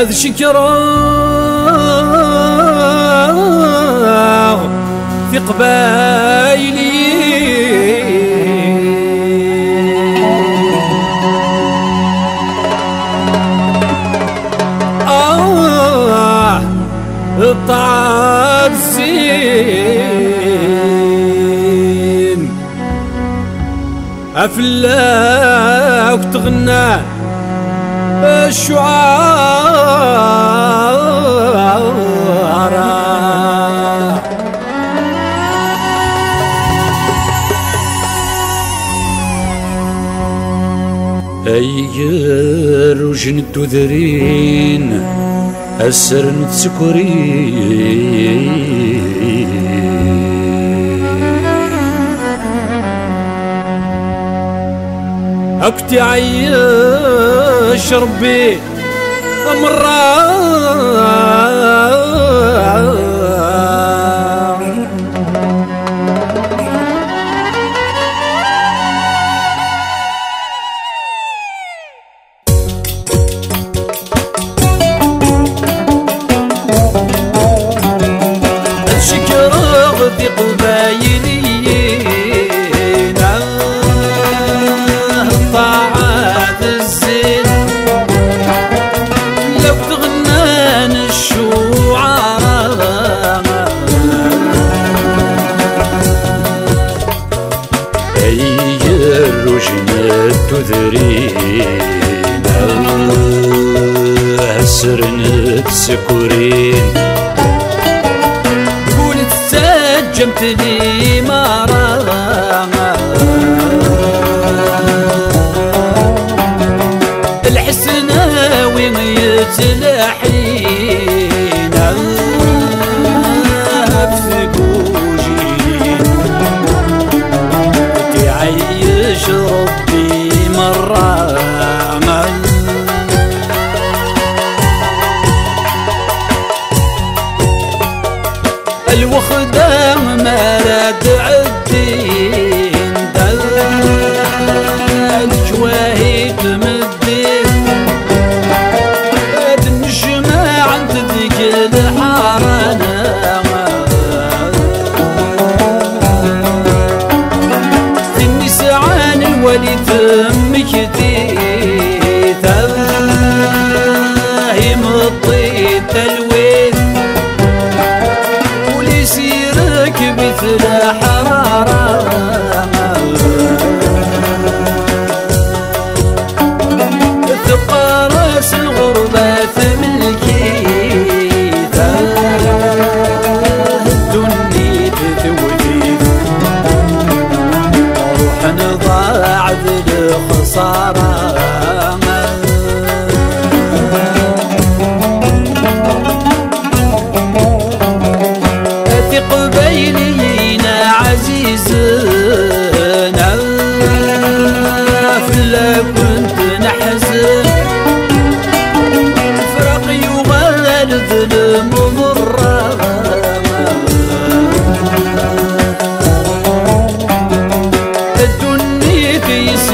هذ شكراه في قبايلي الزين أفلاك تغنى الشعراء أير وجن ذرين. أسر نتسكرين أكتي عيش ربي مرة غذي قبايليين طاعات الزين. لو تغنان الشعراء أي الرجنة تذرين هسرن تسكرين سجمت الوخدة ما راد عدين دل جواهي تمدين هاد النجمة عند ذيك الحارة ثني سعان الولي تمك ديتا هي مطي تلويث ذي الخسارة ثق بينينا عزيزنا فلا كنت نحزن. فراق يغال ظلم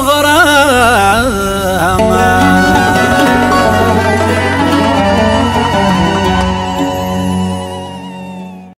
غرام